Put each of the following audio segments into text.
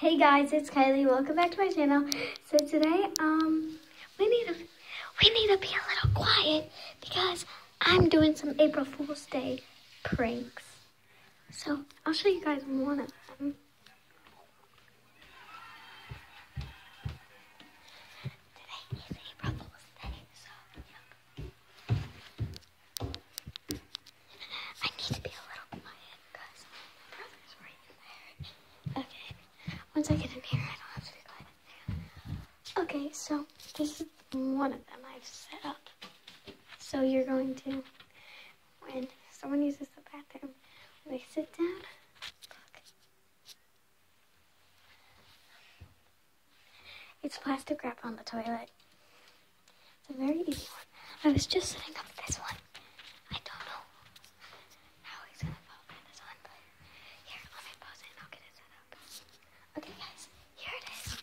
Hey guys, it's Kylie. Welcome back to my channel. So today, um, we need to we need to be a little quiet because I'm doing some April Fool's Day pranks. So I'll show you guys one of them. Once I get in here, I don't have to be quiet. Okay, so this is one of them I've set up. So you're going to, when someone uses the bathroom, when they sit down, look. It's plastic wrap on the toilet. It's a very easy one. I was just setting up this one. I don't know how he's gonna fall in this one, but here, let me pause it and I'll get it set up. Okay, guys, here it is.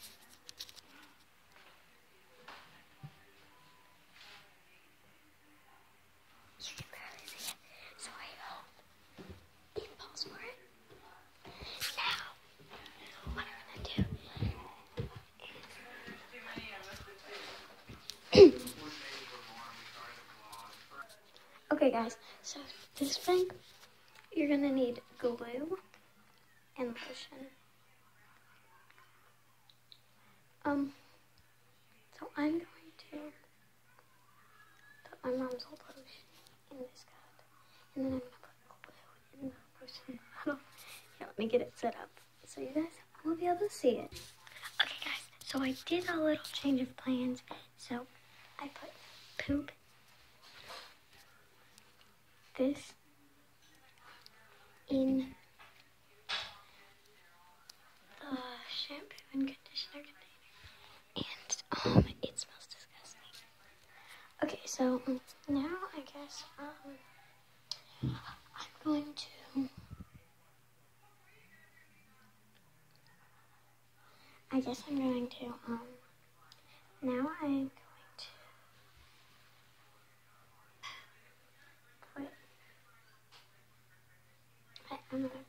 You can barely see it, so I hope you can pause for it. Now, what I'm gonna do Okay, guys, so this thing, you're gonna need glue and lotion. Um, so I'm going to put my mom's old lotion in this cup, and then I'm gonna put glue in the lotion bottle. Here, let me get it set up so you guys will be able to see it. Okay, guys, so I did a little change of plans. So I put poop this in the shampoo and conditioner container, and um, it smells disgusting. Okay, so now I guess um, I'm going to. I guess I'm going to um. Now I- I'm gonna